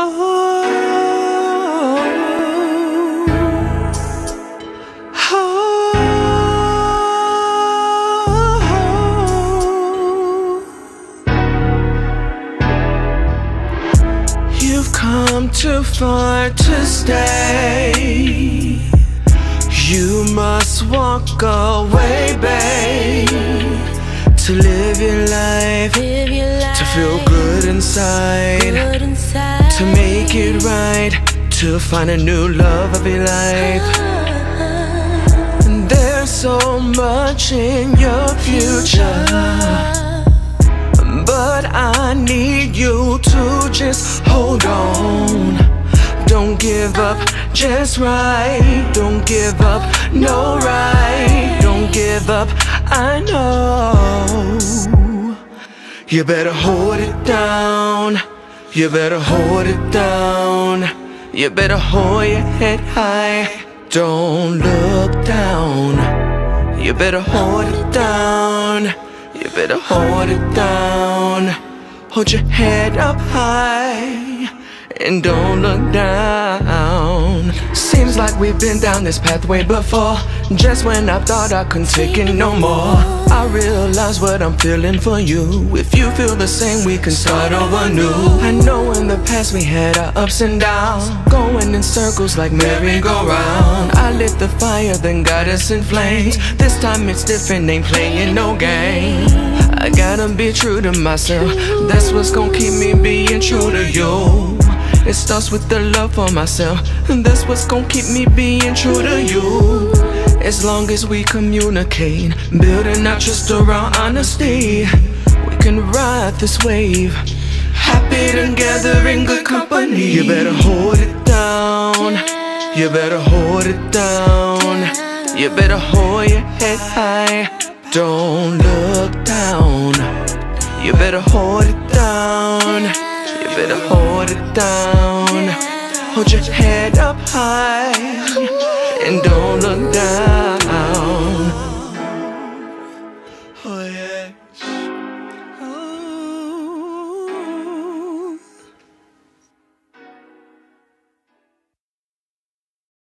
Oh, you've come too far to stay You must walk away, babe To live your life, live your life. To feel good inside it right, to find a new love of your life. And there's so much in your future. But I need you to just hold on. Don't give up, just right. Don't give up, no right. Don't give up, I know. You better hold it down. You better hold it down. You better hold your head high. Don't look down. You better hold it down. You better hold it down. Hold your head up high and don't look down. Seems like we've been down this pathway before. Just when I thought I couldn't take it no more, realize what I'm feeling for you. If you feel the same, we can start over new. I know in the past we had our ups and downs, going in circles like merry-go-round. I lit the fire, then got us in flames. This time it's different, ain't playing no game. I gotta be true to myself. That's what's gonna keep me being true to you. It starts with the love for myself, and that's what's gonna keep me being true to you. As long as we communicate, building our trust around honesty, we can ride this wave. Happy together in good company. You better hold it down. You better hold it down. You better hold your head high. Don't look down. You better hold it down. You better hold it down. Hold your head up high and don't look 哦耶！